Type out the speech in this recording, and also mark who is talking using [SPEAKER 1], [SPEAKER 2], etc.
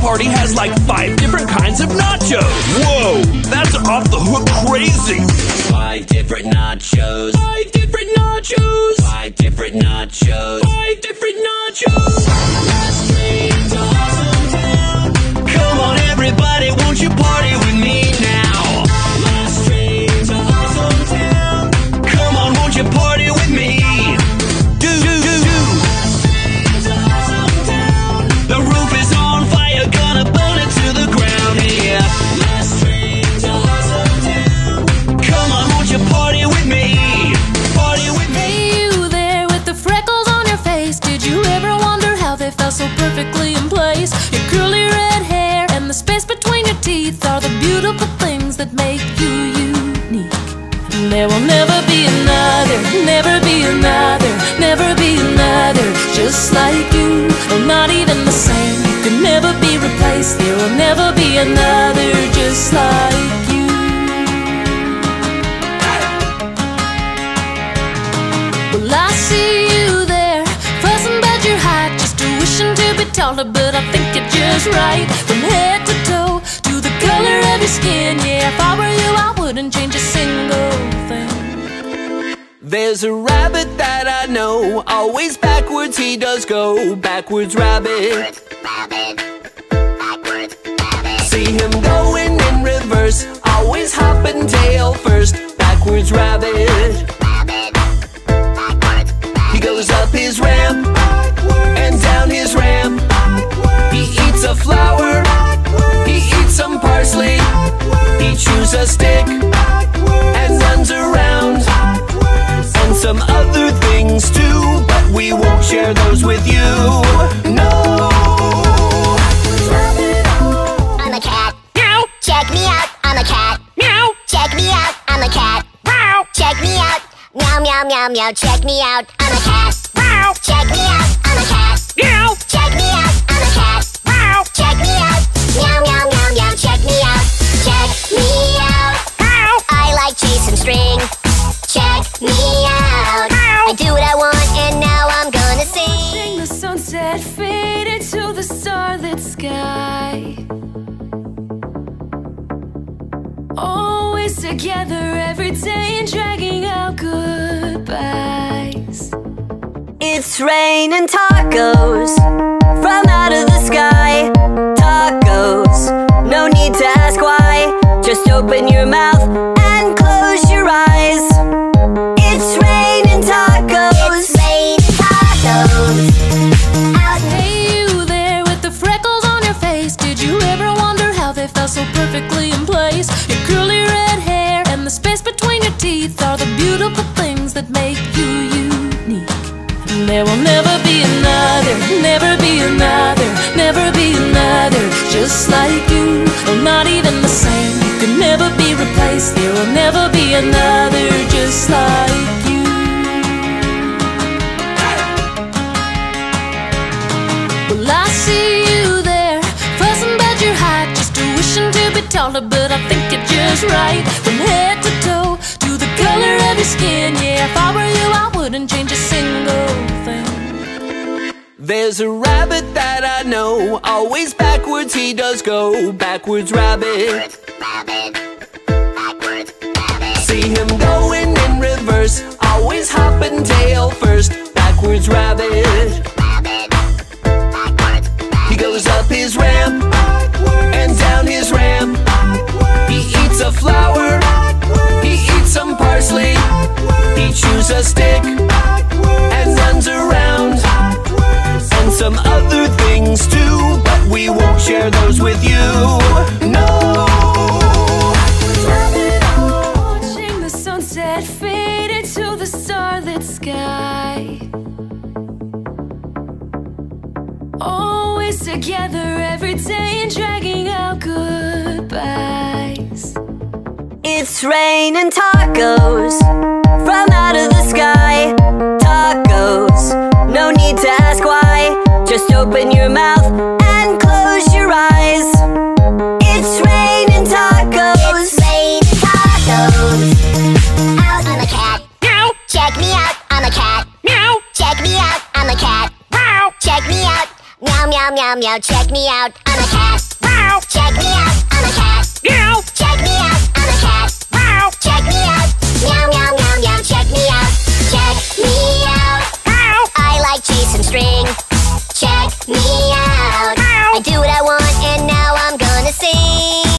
[SPEAKER 1] party has like five different kinds of nachos. Whoa, that's off the hook crazy.
[SPEAKER 2] Five different nachos.
[SPEAKER 1] Five different nachos.
[SPEAKER 2] Five different nachos.
[SPEAKER 3] Replaced. There will never be another just like you. Well, I see you there, fussing about your height, just wishing to be taller, but I think you're just right. From head to toe, to the color of your skin, yeah. If I were you, I wouldn't change a single thing.
[SPEAKER 2] There's a rabbit that I know, always backwards he does go, backwards rabbit. Him going in reverse, always hopping tail first, backwards rabbit.
[SPEAKER 4] Meow meow meow meow. Check me out. I'm a cat. Meow. Check me out. I'm a cat. Meow. Check me out. I'm a cat. Meow. Check me out. Meow meow meow meow. Check me out. Check me out. Meow. I like chasing string. Check me out. Meow. I do what I want and now I'm gonna sing.
[SPEAKER 3] Sing the sunset fade into the starlit sky. Together every day and dragging out goodbyes.
[SPEAKER 5] It's raining tacos from out of the sky. Tacos, no need to ask why. Just open your mouth and close your eyes. It's raining tacos.
[SPEAKER 4] Rain tacos. Out
[SPEAKER 3] Hey, you there with the freckles on your face. Did you ever wonder how they fell so perfectly that make you unique. And there will never be another, never be another, never be another just like you. No, not even the same. You can never be replaced. There will never be another just like you. Well, I see you there, fussing about your height, just wishing to be taller, but I think you're just right. From head to the color of your skin, yeah. If I were you, I wouldn't change a single thing.
[SPEAKER 2] There's a rabbit that I know, always backwards he does go, backwards rabbit. backwards, rabbit. Backwards, rabbit. See him going in reverse, always he a stick Backwards. and runs around and some other things too, but we won't share those with you. No.
[SPEAKER 3] Watching the sunset fade into the starlit sky. Always together every day and dragging out goodbyes.
[SPEAKER 5] It's raining tacos from out of the sky. Tacos, no need to ask why. Just open your mouth and close your eyes. It's raining tacos.
[SPEAKER 4] It's raining tacos. Out, I'm a cat. Meow. Check me out, I'm a cat. Meow. Check me out, I'm a cat. Meow. Check me out. Meow, meow, meow, meow. Check me out, I'm a cat. Meow. Check me out.